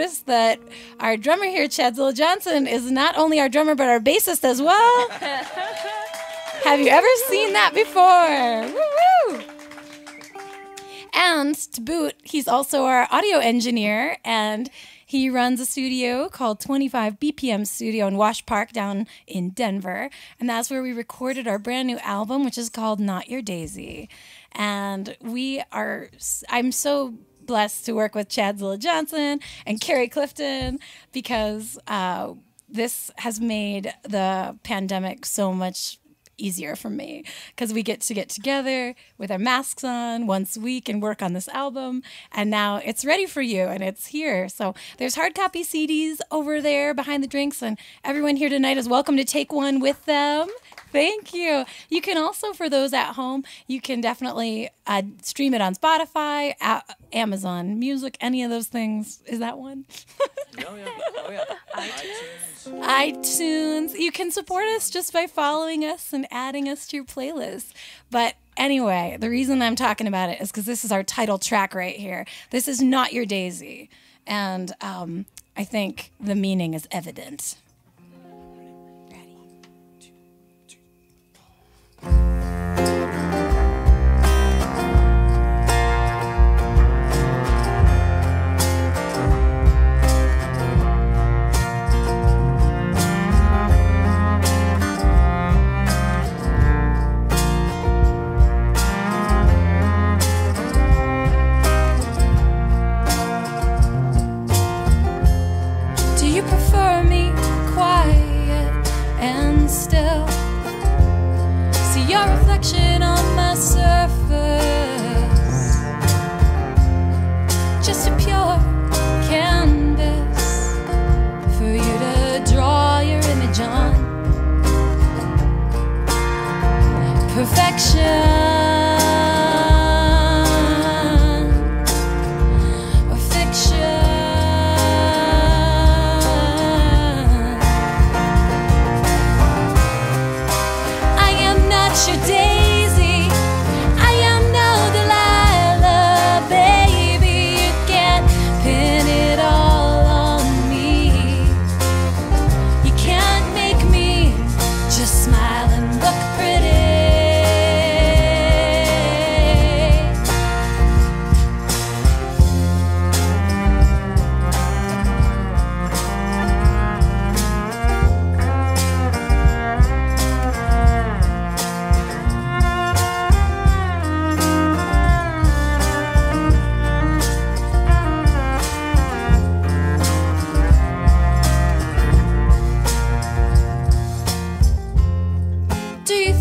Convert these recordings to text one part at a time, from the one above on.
noticed that our drummer here, Chadzilla Johnson, is not only our drummer but our bassist as well. Have you ever seen that before? Woo-woo! And to boot, he's also our audio engineer and he runs a studio called 25 BPM Studio in Wash Park down in Denver. And that's where we recorded our brand new album, which is called Not Your Daisy. And we are, I'm so blessed to work with Chadzilla Johnson and Carrie Clifton because uh, this has made the pandemic so much easier for me because we get to get together with our masks on once a week and work on this album. And now it's ready for you and it's here. So there's hard copy CDs over there behind the drinks, and everyone here tonight is welcome to take one with them. Thank you. You can also, for those at home, you can definitely uh, stream it on Spotify, Amazon Music, any of those things. Is that one? oh, yeah. Oh, yeah. iTunes. iTunes. You can support us just by following us and adding us to your playlist. But anyway, the reason I'm talking about it is because this is our title track right here. This is Not Your Daisy. And um, I think the meaning is evident. me quiet and still. See your reflection on my surface. Just a pure canvas for you to draw your image on. Perfection. and Look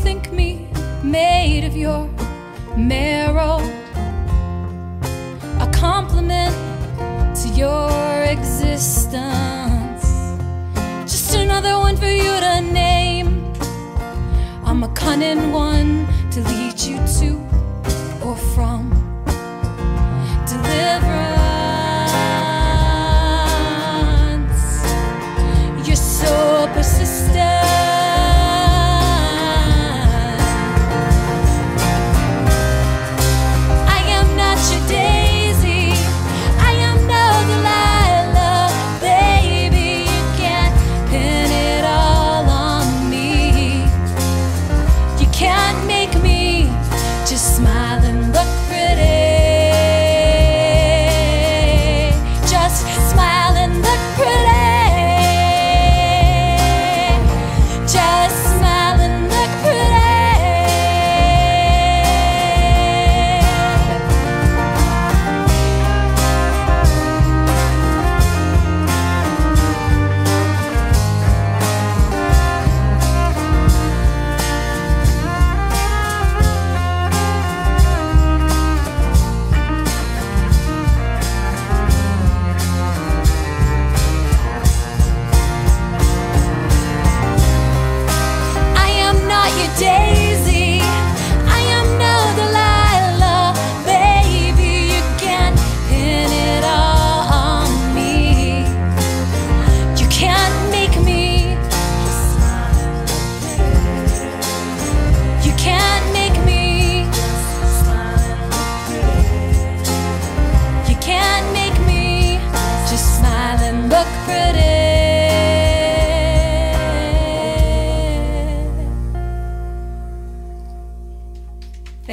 think me made of your marrow, a compliment to your existence. Just another one for you to name. I'm a cunning one.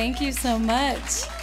Thank you so much.